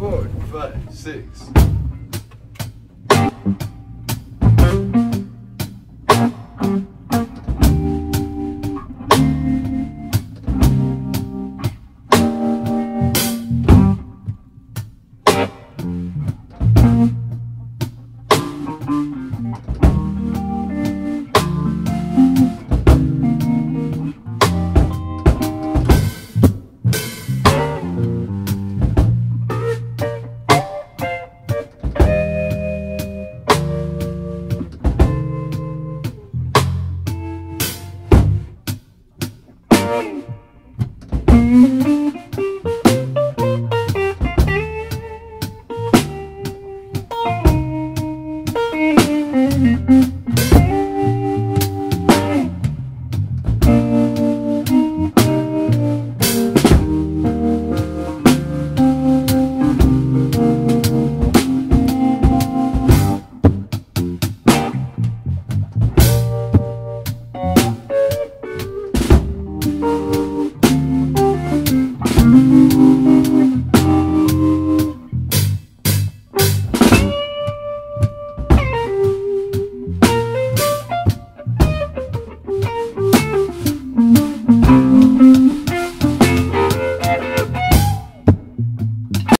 four, five, six.